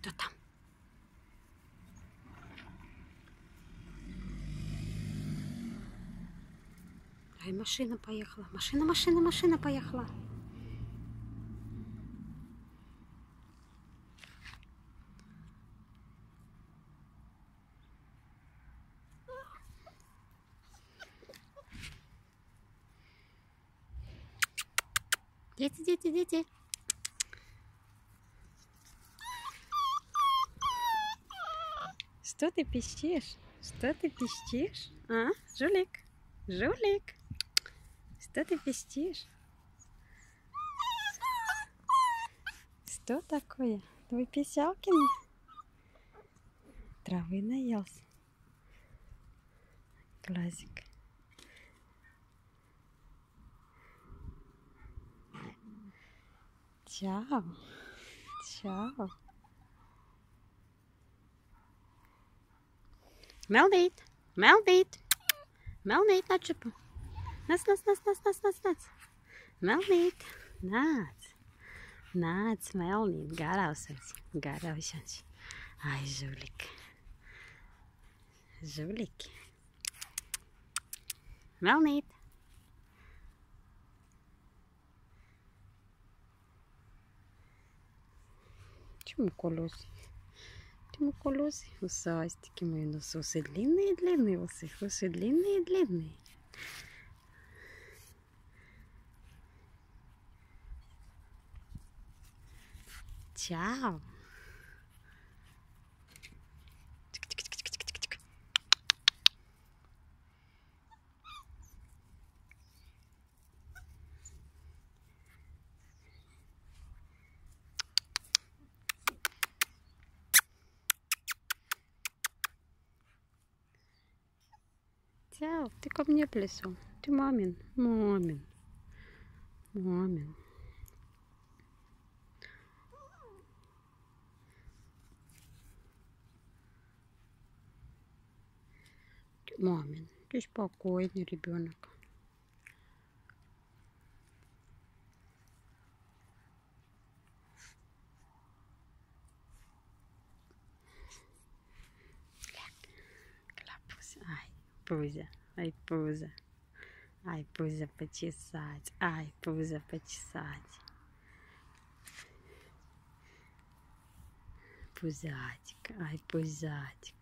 Кто там? Ай, машина поехала. Машина, машина, машина поехала. Дети, дети, дети. Что ты пищишь? Что ты пищишь? А, жулик? Жулик? Что ты пищишь? Что такое? Твой Писялкин? Травы наелся. Глазик. Чао. Чао. Melnīt, melnīt, melnīt, atšupu. Nāc, nāc, nāc, nāc, nāc, nāc, nāc. Melnīt, nāc. Nāc, melnīt, garausens, garausens. Ai, žuliki. Žuliki. Melnīt. Чему колеса? Почему колеса? Усастики мои носы. Усы длинные-длинные усы. Усы длинные-длинные. Чао. Чао, ты ко мне плесом. Ты мамин, мамин, мамин. Ты мамин, ты спокойный ребенок. Кляпусь, ай, Пузя, ай, пузо. Ай, пузо почесать, ай, пузо почесать. Пузатик, ай, пузатик.